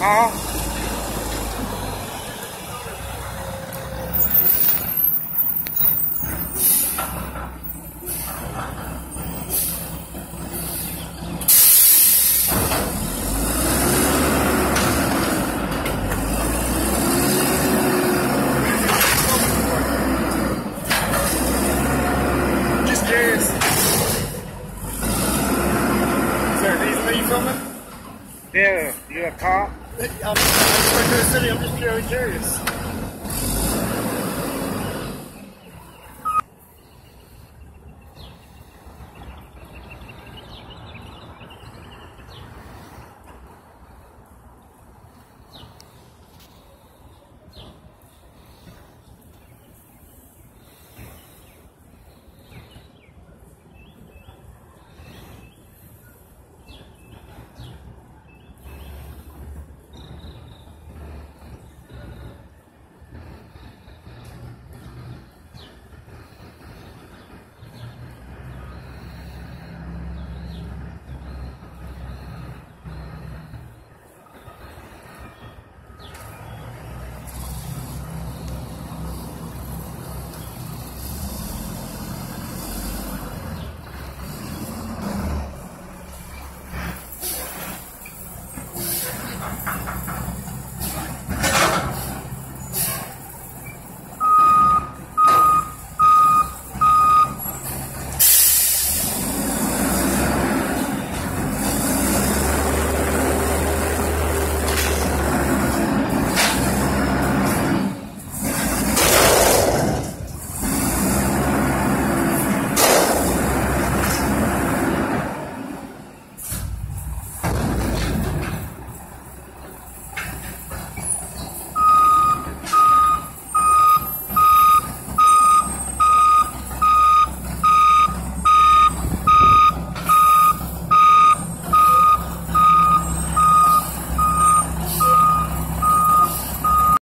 Huh? Yeah, you a cop? I'm, I'm, I'm, I'm, just curious.